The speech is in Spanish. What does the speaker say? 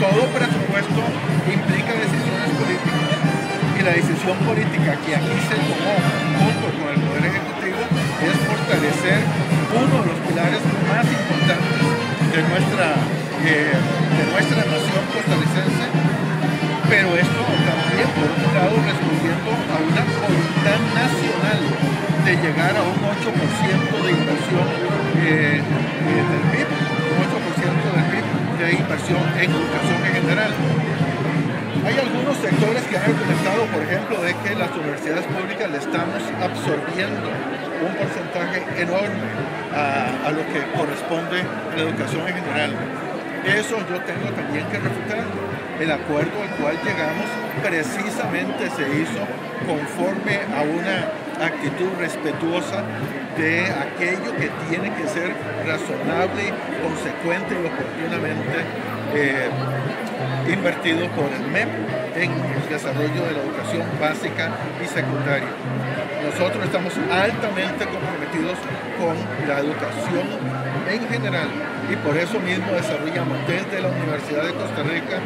todo presupuesto implica decisiones políticas. Y la decisión política que aquí se tomó junto con el Poder Ejecutivo es fortalecer uno de los pilares más importantes de nuestra, eh, de nuestra nación costarricense, pero esto también, por otro lado, respondiendo a una voluntad nacional de llegar a un 8% de inversión eh, eh, inversión en educación en general. Hay algunos sectores que han argumentado, por ejemplo, de que las universidades públicas le estamos absorbiendo un porcentaje enorme a, a lo que corresponde a la educación en general. Eso yo tengo también que refutar. El acuerdo al cual llegamos precisamente se hizo conforme a una actitud respetuosa de aquello que tiene que ser razonable, consecuente y oportunamente eh, invertido por el MEP en el desarrollo de la educación básica y secundaria. Nosotros estamos altamente comprometidos con la educación en general y por eso mismo desarrollamos desde la Universidad de Costa Rica